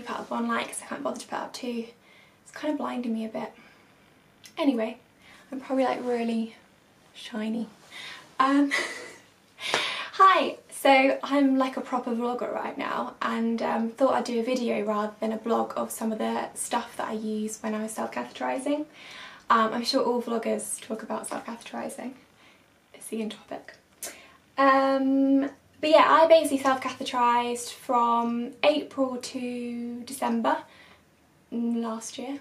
only put up one light because I can't bother to put up two. It's kind of blinding me a bit. Anyway, I'm probably like really shiny. Um, hi, so I'm like a proper vlogger right now and um, thought I'd do a video rather than a blog of some of the stuff that I use when I was self-catheterising. Um, I'm sure all vloggers talk about self-catheterising. It's the in topic. Um, but yeah, I basically self-catheterised from April to December last year.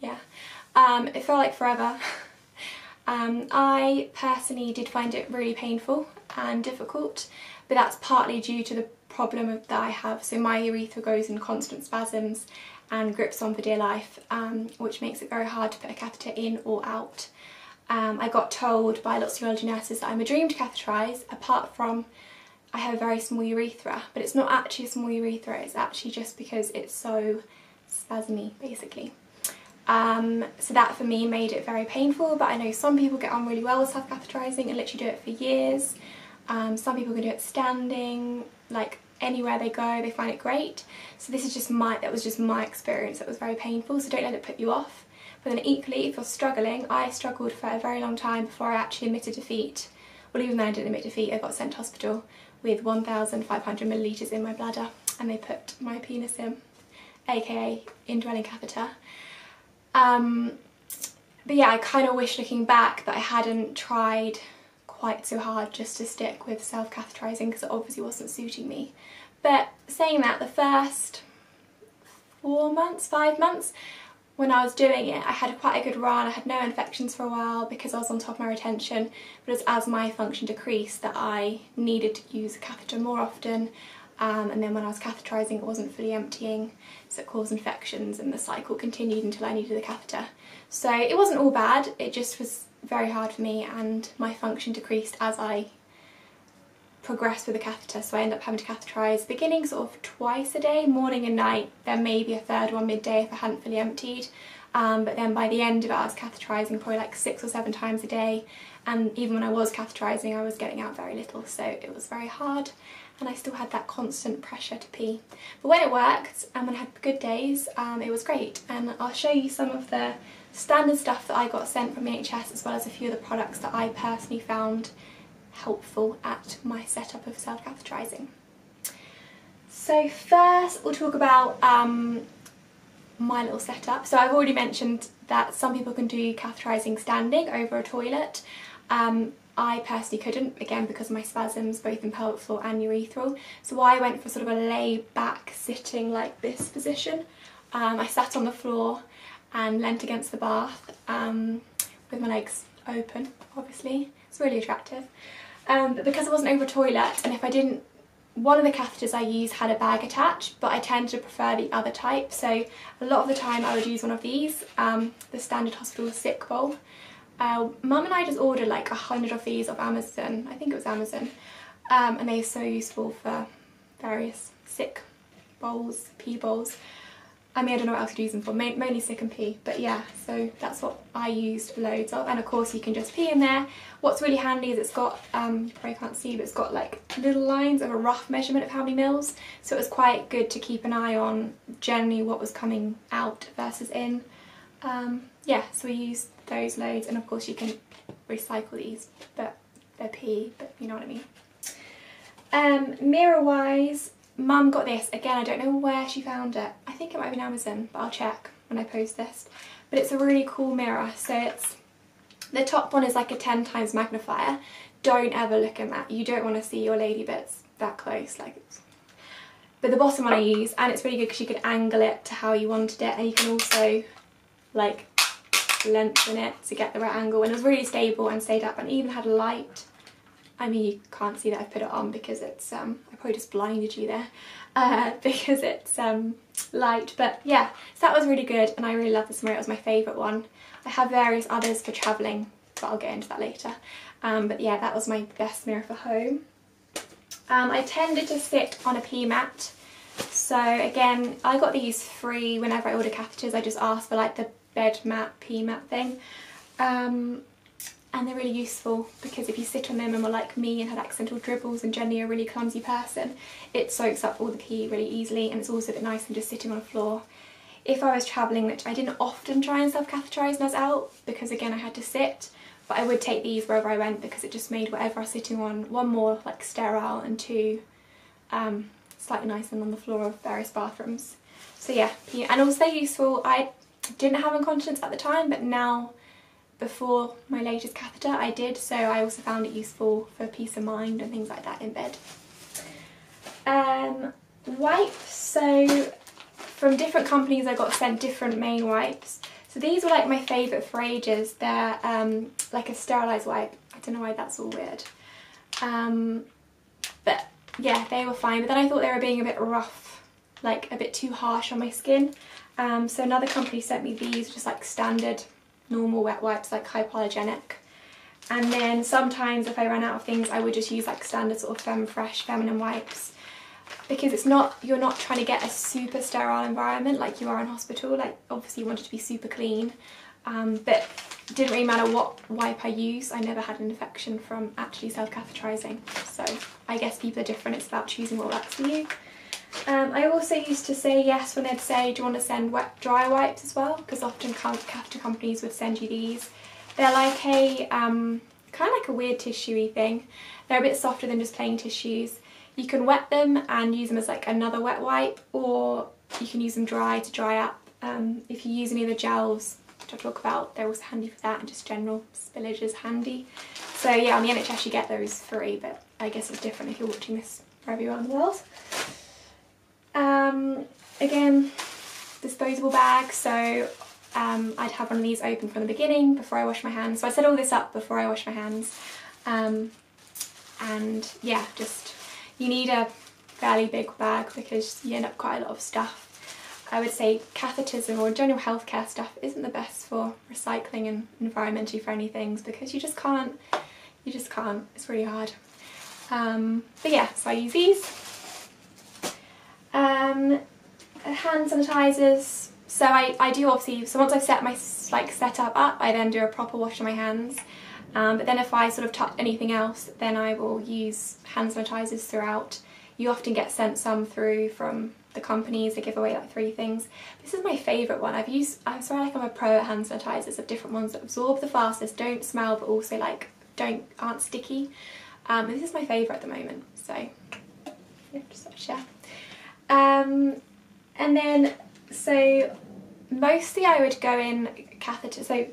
Yeah. Um, it felt like forever. um, I personally did find it really painful and difficult, but that's partly due to the problem that I have. So my urethra goes in constant spasms and grips on for dear life, um, which makes it very hard to put a catheter in or out. Um, I got told by lots of urology nurses that I'm a dream to catheterise, apart from I have a very small urethra, but it's not actually a small urethra, it's actually just because it's so spasmy, basically. Um, so that for me made it very painful, but I know some people get on really well with self-catheterising and literally do it for years. Um, some people can do it standing, like anywhere they go, they find it great. So this is just my, that was just my experience, it was very painful, so don't let it put you off. But then equally, if you're struggling, I struggled for a very long time before I actually admitted defeat. Well, even though I didn't admit defeat, I got sent to hospital with 1,500 millilitres in my bladder and they put my penis in, aka indwelling catheter. Um, but yeah, I kind of wish looking back that I hadn't tried quite so hard just to stick with self-catheterising because it obviously wasn't suiting me. But saying that, the first four months, five months, when I was doing it, I had quite a good run. I had no infections for a while because I was on top of my retention. But it was as my function decreased that I needed to use a catheter more often. Um, and then when I was catheterising, it wasn't fully emptying, so it caused infections and the cycle continued until I needed the catheter. So it wasn't all bad, it just was very hard for me and my function decreased as I progressed with the catheter. So I end up having to catheterise beginning sort of twice a day, morning and night, then maybe a third one midday if I hadn't fully emptied. Um, but then by the end of it I was catheterising probably like six or seven times a day. And even when I was catheterising I was getting out very little. So it was very hard. And I still had that constant pressure to pee. But when it worked and when I had good days um, it was great. And I'll show you some of the standard stuff that I got sent from NHS as well as a few of the products that I personally found helpful at my setup of self-catheterising. So first we'll talk about um, my little setup. So I've already mentioned that some people can do catheterising standing over a toilet. Um, I personally couldn't, again because of my spasms both in pelvic floor and urethral. So I went for sort of a lay back sitting like this position. Um, I sat on the floor and leant against the bath um, with my legs open obviously. It's really attractive. Um, but because I wasn't over toilet and if I didn't, one of the catheters I use had a bag attached but I tend to prefer the other type so a lot of the time I would use one of these, um, the standard hospital sick bowl. Uh, Mum and I just ordered like a hundred of these off Amazon, I think it was Amazon, um, and they're so useful for various sick bowls, pee bowls. I mean, I don't know what else to use them for, mainly sick and pee, but yeah, so that's what I used loads of, and of course you can just pee in there. What's really handy is it's got, um, probably can't see, but it's got like little lines of a rough measurement of how many mils, so it was quite good to keep an eye on generally what was coming out versus in. Um, yeah, so we used those loads, and of course you can recycle these, but they're pee, but you know what I mean. Um, mirror-wise, Mum got this. Again, I don't know where she found it. I think it might be Amazon, but I'll check when I post this. But it's a really cool mirror. So it's the top one is like a 10 times magnifier. Don't ever look in that. You don't want to see your lady bits that close. Like, But the bottom one I use, and it's really good because you can angle it to how you wanted it, and you can also like lengthen it to get the right angle. And it was really stable and stayed up, and even had a light I mean you can't see that I've put it on because it's, um, I probably just blinded you there, uh, because it's um, light, but yeah, so that was really good and I really love this mirror, it was my favourite one. I have various others for travelling, but I'll get into that later. Um, but yeah, that was my best mirror for home. Um, I tended to sit on a pee mat, so again, I got these free whenever I order catheters, I just ask for like the bed mat, pee mat thing. Um, and they're really useful because if you sit on them and were like me and had accidental dribbles and Jenny a really clumsy person, it soaks up all the pee really easily and it's also a bit nice than just sitting on the floor. If I was travelling, which I didn't often try and self-catheterise when I was out because again I had to sit, but I would take these wherever I went because it just made whatever I was sitting on, one more like sterile and two um, slightly nicer than on the floor of various bathrooms. So yeah, and also useful. I didn't have incontinence at the time, but now before my latest catheter I did, so I also found it useful for peace of mind and things like that in bed. Um, wipes, so from different companies I got sent different main wipes. So these were like my favourite for ages. They're um, like a sterilised wipe. I don't know why that's all weird. Um, but yeah, they were fine. But then I thought they were being a bit rough, like a bit too harsh on my skin. Um, so another company sent me these, just like standard normal wet wipes, like hypoallergenic. And then sometimes if I ran out of things, I would just use like standard sort of Femfresh feminine wipes because it's not, you're not trying to get a super sterile environment like you are in hospital. Like obviously you want it to be super clean, um, but it didn't really matter what wipe I use. I never had an infection from actually self-catheterising. So I guess people are different. It's about choosing what works for you. I also used to say yes when they'd say, do you want to send wet dry wipes as well? Because often catheter companies would send you these. They're like a, um, kind of like a weird tissuey thing. They're a bit softer than just plain tissues. You can wet them and use them as like another wet wipe or you can use them dry to dry up. Um, if you use any of the gels which I'll talk about, they're also handy for that and just general spillage is handy. So yeah, on the NHS you get those free, but I guess it's different if you're watching this everywhere in the world. Um, again, disposable bag, so um, I'd have one of these open from the beginning before I wash my hands. So I set all this up before I wash my hands. Um, and yeah, just you need a fairly big bag because you end up quite a lot of stuff. I would say catheterism or general healthcare stuff isn't the best for recycling and environmentally friendly things because you just can't, you just can't, it's really hard. Um, but yeah, so I use these. Um, hand sanitizers. So I, I do obviously, so once I've set my like setup up, I then do a proper wash of my hands. Um, but then if I sort of touch anything else, then I will use hand sanitizers throughout. You often get sent some through from the companies, they give away like three things. This is my favourite one. I've used, I'm sorry like I'm a pro at hand sanitizers of different ones that absorb the fastest, don't smell, but also like don't, aren't sticky. Um, this is my favourite at the moment, so yeah, just share. Um, and then, so mostly I would go in catheters. so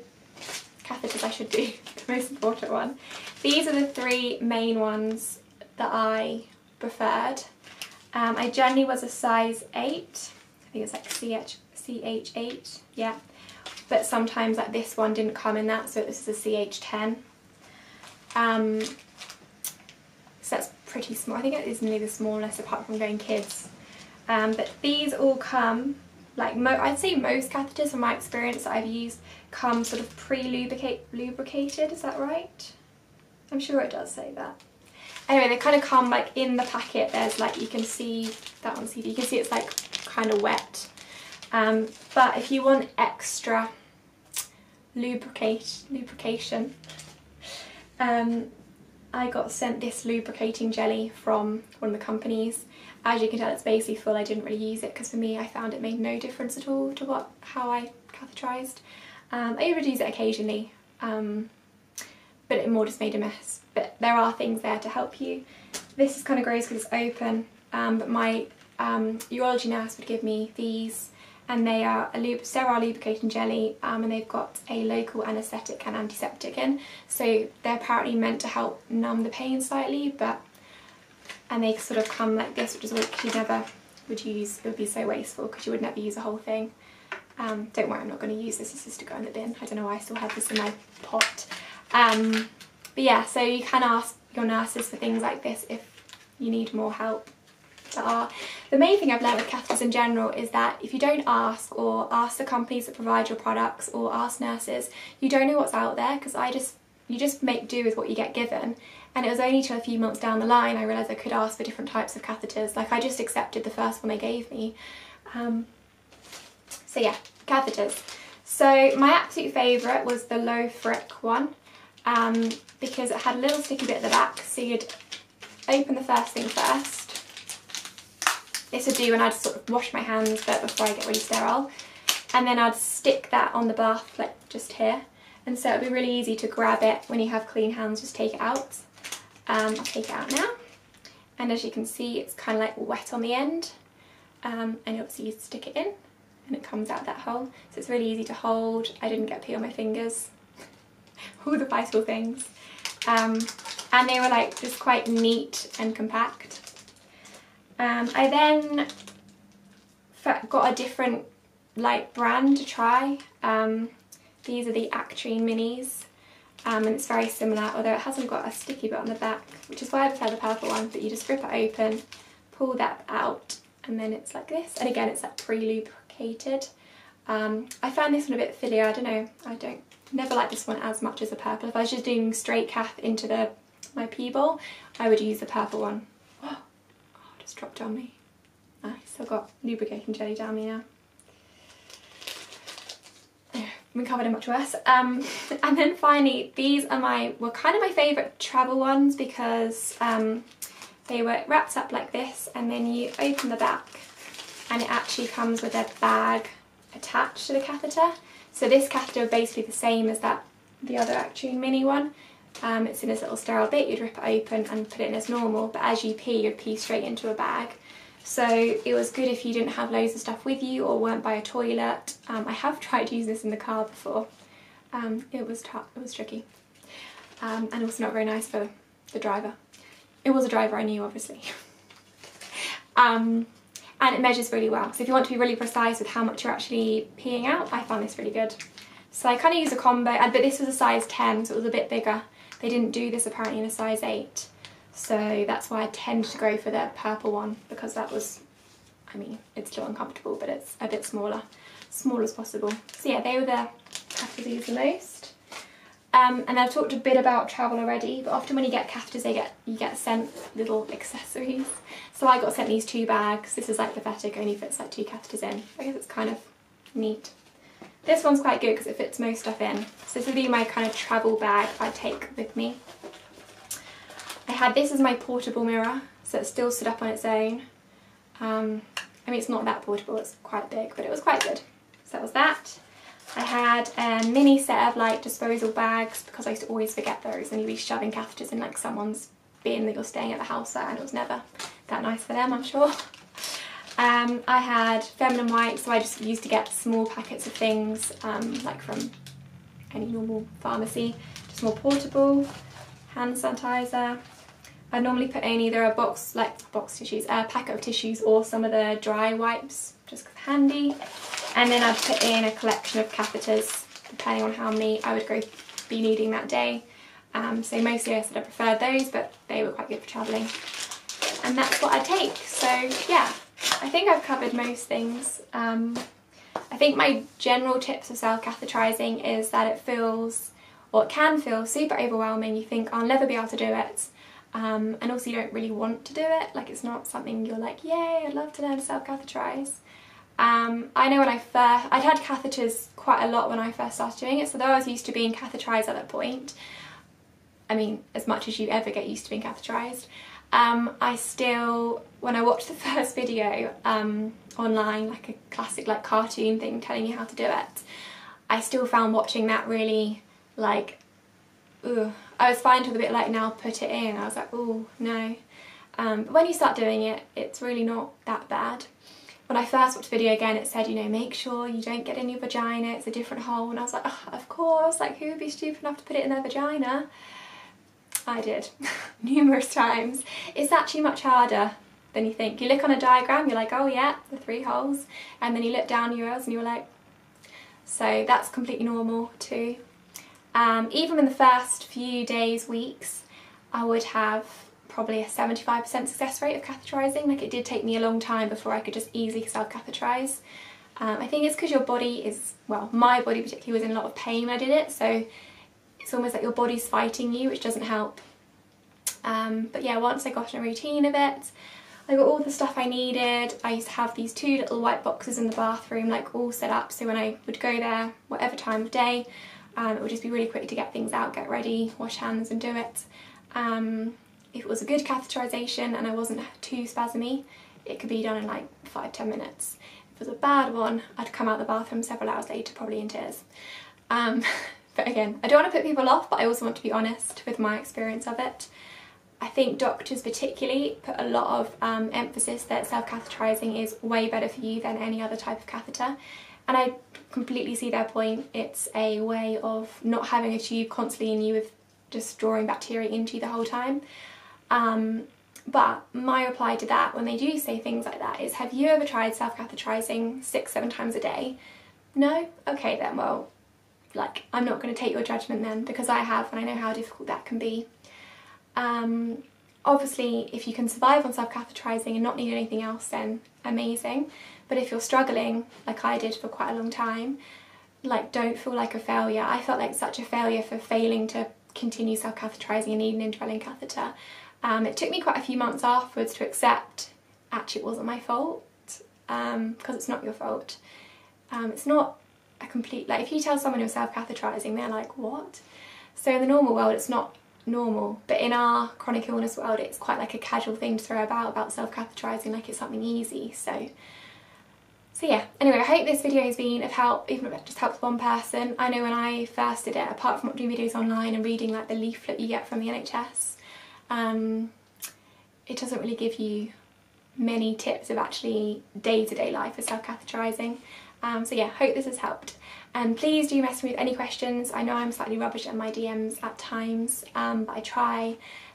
catheters I should do, the most important one. These are the three main ones that I preferred. Um, I generally was a size 8, I think it's like CH, CH8, yeah. But sometimes like this one didn't come in that, so this is a CH10. Um, so that's pretty small. I think it is nearly the smallest apart from going kids. Um, but these all come, like I'd say most catheters from my experience that I've used come sort of pre-lubricated, is that right? I'm sure it does say that. Anyway, they kind of come like in the packet. There's like, you can see that on CD, you can see it's like kind of wet. Um, but if you want extra lubricate, lubrication, um, I got sent this lubricating jelly from one of the companies. As you can tell, it's basically full. I didn't really use it because for me, I found it made no difference at all to what how I catheterised. Um, I would use it occasionally, um, but it more just made a mess but there are things there to help you. This is kind of gross because it's open, um, but my um, urology nurse would give me these and they are a lub sterile lubricating jelly um, and they've got a local anaesthetic and antiseptic in so they're apparently meant to help numb the pain slightly but and they sort of come like this which is what you never would use it would be so wasteful because you would never use the whole thing um, don't worry I'm not going to use this this is to go in the bin I don't know why I still have this in my pot um, but yeah, so you can ask your nurses for things like this if you need more help. Are. The main thing I've learned with catheters in general is that if you don't ask or ask the companies that provide your products or ask nurses, you don't know what's out there because I just, you just make do with what you get given. And it was only till a few months down the line I realised I could ask for different types of catheters. Like I just accepted the first one they gave me. Um, so yeah, catheters. So my absolute favourite was the LoFric one. um, because it had a little sticky bit at the back. So you'd open the first thing first. This would do when I'd sort of wash my hands but before I get really sterile. And then I'd stick that on the bath like just here. And so it'd be really easy to grab it when you have clean hands, just take it out. Um, I'll take it out now. And as you can see, it's kind of like wet on the end. Um, and obviously you stick it in and it comes out that hole. So it's really easy to hold. I didn't get pee on my fingers. All the vital things. Um, and they were like just quite neat and compact. Um, I then got a different like brand to try. Um, these are the Actreen Minis um, and it's very similar although it hasn't got a sticky bit on the back which is why I prefer the purple one but you just rip it open, pull that out and then it's like this and again it's like pre-lubricated. Um, I found this one a bit fillier, I don't know, I don't never like this one as much as the purple. If I was just doing straight cath into the my pee bowl I would use the purple one. Oh, just dropped on me. Nice, I've got lubricating jelly down me now been covered in much worse. Um, and then finally, these are my, were kind of my favourite travel ones because um, they were wrapped up like this and then you open the back and it actually comes with a bag attached to the catheter. So this catheter is basically the same as that, the other Actreen mini one. Um, it's in this little sterile bit, you'd rip it open and put it in as normal, but as you pee, you'd pee straight into a bag. So it was good if you didn't have loads of stuff with you or weren't by a toilet. Um, I have tried using this in the car before. Um, it was it was tricky um, and also not very nice for the driver. It was a driver I knew obviously. Um, and it measures really well. So if you want to be really precise with how much you're actually peeing out, I found this really good. So I kind of use a combo, but this was a size 10, so it was a bit bigger. They didn't do this apparently in a size 8. So that's why I tend to go for the purple one because that was, I mean, it's still uncomfortable, but it's a bit smaller, small as possible. So yeah, they were the catheters the most. Um, and I've talked a bit about travel already, but often when you get catheters, they get you get sent little accessories. So I got sent these two bags. This is like pathetic, only fits like two catheters in. I guess it's kind of neat. This one's quite good because it fits most stuff in. So this would be my kind of travel bag I take with me. I had this as my portable mirror, so it still stood up on its own. Um, I mean, it's not that portable, it's quite big, but it was quite good. So that was that. I had a mini set of like disposal bags because I used to always forget those and you'd be shoving catheters in like someone's bin that you're staying at the house at and it was never that nice for them, I'm sure. Um, I had feminine wipes, so I just used to get small packets of things um, like from any normal pharmacy, just more portable, hand sanitizer, I normally put in either a box, like box tissues, a packet of tissues or some of the dry wipes, just handy. And then I'd put in a collection of catheters, depending on how many I would go be needing that day. Um, so mostly I said I preferred those, but they were quite good for travelling. And that's what I take. So yeah, I think I've covered most things. Um, I think my general tips of self-catheterising is that it feels, or it can feel super overwhelming. You think, I'll never be able to do it um, and also you don't really want to do it. Like it's not something you're like yay I'd love to learn to self-catheterize um, I know when I first I'd had catheters quite a lot when I first started doing it. So though I was used to being catheterized at that point I mean as much as you ever get used to being catheterized um, I still when I watched the first video um, online like a classic like cartoon thing telling you how to do it I still found watching that really like ugh, I was fine till the bit like now put it in. I was like, oh no. Um, but when you start doing it, it's really not that bad. When I first watched the video again, it said, you know, make sure you don't get in your vagina, it's a different hole. And I was like, oh, of course, like who would be stupid enough to put it in their vagina? I did, numerous times. It's actually much harder than you think. You look on a diagram, you're like, oh yeah, the three holes. And then you look down your yours and you're like, so that's completely normal too. Um, even in the first few days, weeks, I would have probably a 75% success rate of catheterising. Like it did take me a long time before I could just easily self-catheterise. Um, I think it's because your body is, well, my body particularly was in a lot of pain when I did it, so it's almost like your body's fighting you, which doesn't help. Um, but yeah, once I got in a routine of it, I got all the stuff I needed. I used to have these two little white boxes in the bathroom, like all set up, so when I would go there, whatever time of day, Um, it would just be really quick to get things out, get ready, wash hands and do it. Um, if it was a good catheterisation and I wasn't too spasmy, it could be done in like five, ten minutes. If it was a bad one, I'd come out the bathroom several hours later, probably in tears. Um, but again, I don't want to put people off, but I also want to be honest with my experience of it. I think doctors particularly put a lot of um, emphasis that self-catheterising is way better for you than any other type of catheter. And I completely see their point. It's a way of not having a tube constantly in you with just drawing bacteria into you the whole time. Um, but my reply to that when they do say things like that is have you ever tried self-catheterising six, seven times a day? No? Okay then, well, like I'm not going to take your judgment then because I have and I know how difficult that can be. Um, obviously, if you can survive on self-catheterising and not need anything else, then amazing. But if you're struggling, like I did for quite a long time, like don't feel like a failure. I felt like such a failure for failing to continue self-catheterising and need an indwelling catheter. Um, it took me quite a few months afterwards to accept actually it wasn't my fault because um, it's not your fault. Um, it's not a complete, like if you tell someone you're self-catheterising they're like what? So in the normal world it's not normal but in our chronic illness world it's quite like a casual thing to throw about about self-catheterising like it's something easy so so yeah anyway I hope this video has been of help even if it just helps one person. I know when I first did it apart from doing videos online and reading like the leaflet you get from the NHS um, it doesn't really give you many tips of actually day-to-day -day life for self-catheterising. Um, so yeah hope this has helped. And please do message me with any questions. I know I'm slightly rubbish at my DMs at times, um, but I try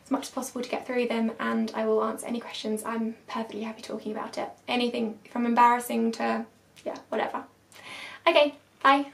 as much as possible to get through them and I will answer any questions. I'm perfectly happy talking about it. Anything from embarrassing to, yeah, whatever. Okay, bye.